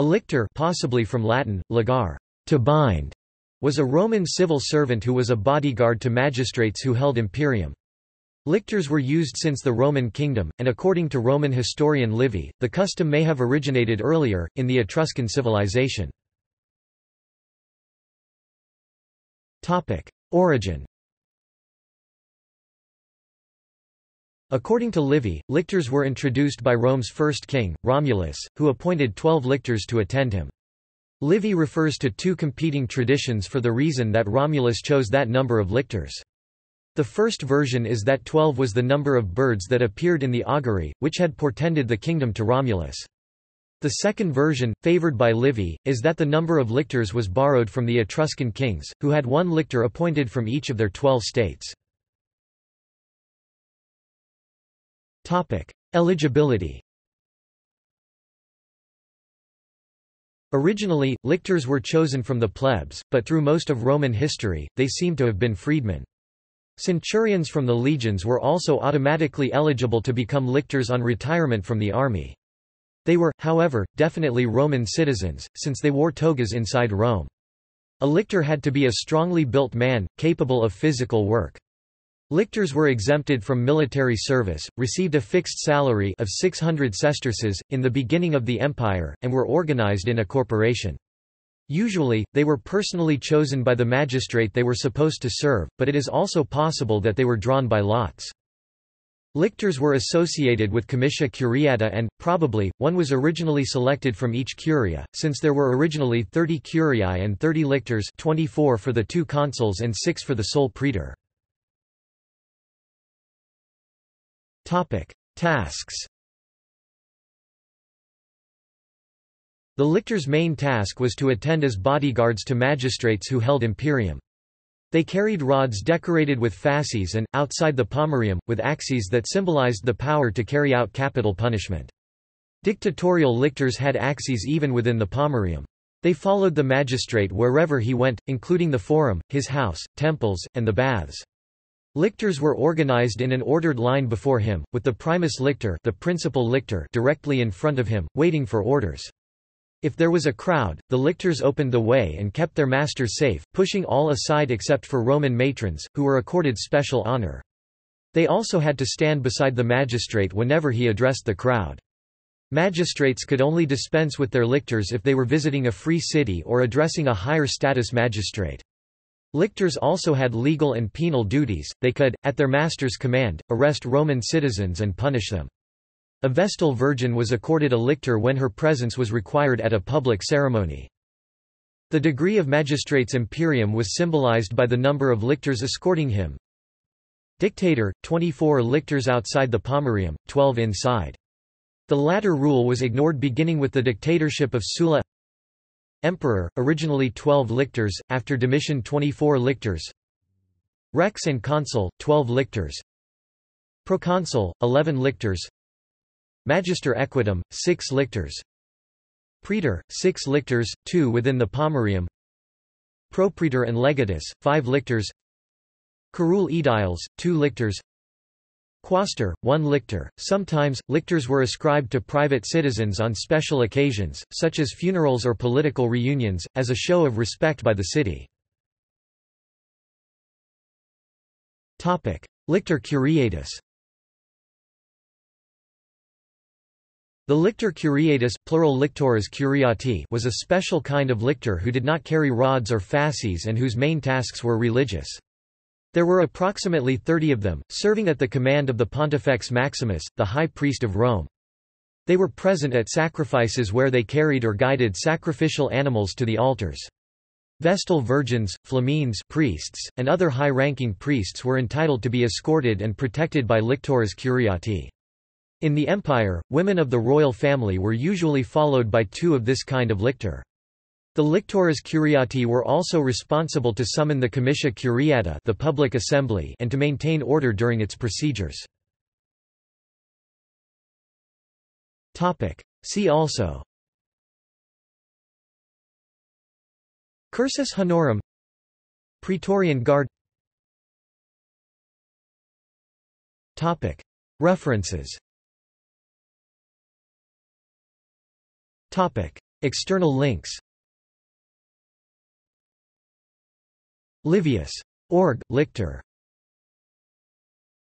A lictor possibly from Latin, ligare, to bind, was a Roman civil servant who was a bodyguard to magistrates who held imperium. Lictors were used since the Roman kingdom, and according to Roman historian Livy, the custom may have originated earlier, in the Etruscan civilization. Origin According to Livy, lictors were introduced by Rome's first king, Romulus, who appointed twelve lictors to attend him. Livy refers to two competing traditions for the reason that Romulus chose that number of lictors. The first version is that twelve was the number of birds that appeared in the augury, which had portended the kingdom to Romulus. The second version, favored by Livy, is that the number of lictors was borrowed from the Etruscan kings, who had one lictor appointed from each of their twelve states. Eligibility Originally, lictors were chosen from the plebs, but through most of Roman history, they seem to have been freedmen. Centurions from the legions were also automatically eligible to become lictors on retirement from the army. They were, however, definitely Roman citizens, since they wore togas inside Rome. A lictor had to be a strongly built man, capable of physical work. Lictors were exempted from military service, received a fixed salary of 600 sesterces, in the beginning of the empire, and were organized in a corporation. Usually, they were personally chosen by the magistrate they were supposed to serve, but it is also possible that they were drawn by lots. Lictors were associated with comitia curiata and, probably, one was originally selected from each curia, since there were originally 30 curiae and 30 lictors 24 for the two consuls and 6 for the sole praetor. Topic: Tasks. The lictor's main task was to attend as bodyguards to magistrates who held imperium. They carried rods decorated with fasces and, outside the pomerium, with axes that symbolized the power to carry out capital punishment. Dictatorial lictors had axes even within the pomerium. They followed the magistrate wherever he went, including the forum, his house, temples, and the baths. Lictors were organized in an ordered line before him, with the primus lictor, the principal lictor directly in front of him, waiting for orders. If there was a crowd, the lictors opened the way and kept their masters safe, pushing all aside except for Roman matrons, who were accorded special honor. They also had to stand beside the magistrate whenever he addressed the crowd. Magistrates could only dispense with their lictors if they were visiting a free city or addressing a higher status magistrate. Lictors also had legal and penal duties, they could, at their master's command, arrest Roman citizens and punish them. A Vestal Virgin was accorded a lictor when her presence was required at a public ceremony. The degree of magistrate's imperium was symbolized by the number of lictors escorting him. Dictator, 24 lictors outside the pomerium, 12 inside. The latter rule was ignored beginning with the dictatorship of Sulla Emperor, originally 12 lictors, after Domitian 24 lictors. Rex and Consul, 12 lictors. Proconsul, 11 lictors. Magister equitum, 6 lictors. Praetor, 6 lictors, 2 within the pomerium. Propraetor and legatus, 5 lictors. Curule aediles, 2 lictors Quaestor, one lictor. Sometimes, lictors were ascribed to private citizens on special occasions, such as funerals or political reunions, as a show of respect by the city. Lictor curiatus The lictor curiatus plural lictores curiati was a special kind of lictor who did not carry rods or fasces and whose main tasks were religious. There were approximately 30 of them, serving at the command of the Pontifex Maximus, the high priest of Rome. They were present at sacrifices where they carried or guided sacrificial animals to the altars. Vestal virgins, flamines priests, and other high-ranking priests were entitled to be escorted and protected by lictores curiati. In the empire, women of the royal family were usually followed by two of this kind of lictor. The lictores curiati were also responsible to summon the comitia curiata the public assembly and to maintain order during its procedures. See also. Cursus honorum. Praetorian Guard. References. External links Livius. Org, Lictor